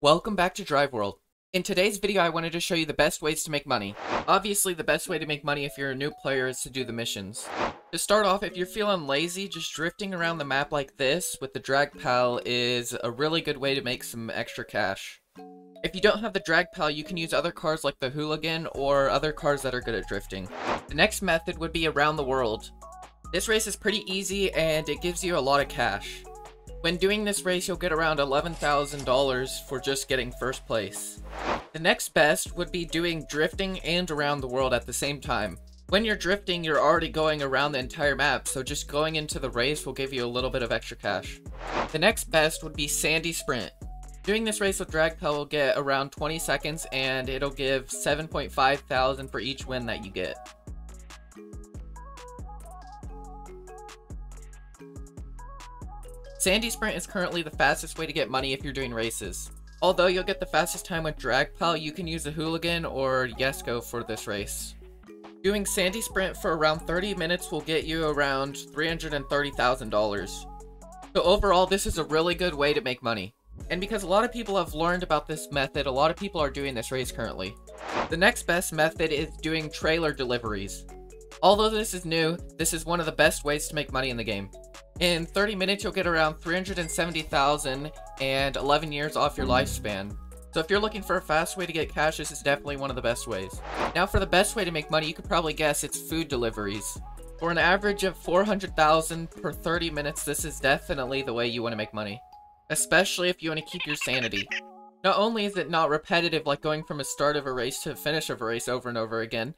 Welcome back to Drive World. In today's video, I wanted to show you the best ways to make money. Obviously, the best way to make money if you're a new player is to do the missions. To start off, if you're feeling lazy, just drifting around the map like this with the drag pal is a really good way to make some extra cash. If you don't have the drag pal, you can use other cars like the hooligan or other cars that are good at drifting. The next method would be around the world. This race is pretty easy and it gives you a lot of cash. When doing this race, you'll get around $11,000 for just getting first place. The next best would be doing drifting and around the world at the same time. When you're drifting, you're already going around the entire map, so just going into the race will give you a little bit of extra cash. The next best would be Sandy Sprint. Doing this race with Dragpal will get around 20 seconds, and it'll give 7.5 thousand for each win that you get. Sandy Sprint is currently the fastest way to get money if you're doing races. Although you'll get the fastest time with Dragpal, you can use a Hooligan or Yesko for this race. Doing Sandy Sprint for around 30 minutes will get you around $330,000. So overall, this is a really good way to make money. And because a lot of people have learned about this method, a lot of people are doing this race currently. The next best method is doing trailer deliveries. Although this is new, this is one of the best ways to make money in the game. In 30 minutes, you'll get around 370,000 and 11 years off your lifespan. So if you're looking for a fast way to get cash, this is definitely one of the best ways. Now for the best way to make money, you could probably guess it's food deliveries. For an average of 400,000 per 30 minutes, this is definitely the way you want to make money. Especially if you want to keep your sanity. Not only is it not repetitive like going from a start of a race to a finish of a race over and over again,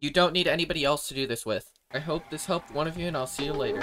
you don't need anybody else to do this with. I hope this helped one of you and I'll see you later.